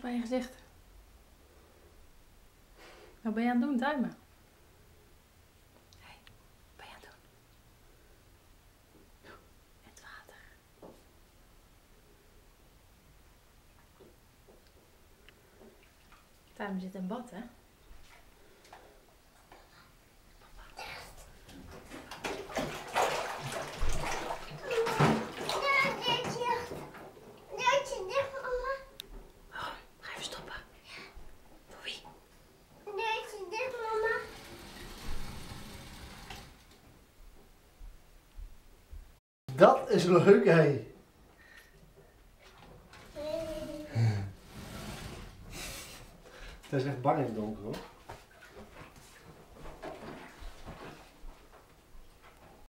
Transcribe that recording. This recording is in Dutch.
bij je gezicht. Wat ben je aan het doen, tuimen? Hey, wat ben je aan het doen? Het water. Tuimen zit in bad, hè? Dat is leuk, hé. Het is echt bang in het donker, hoor.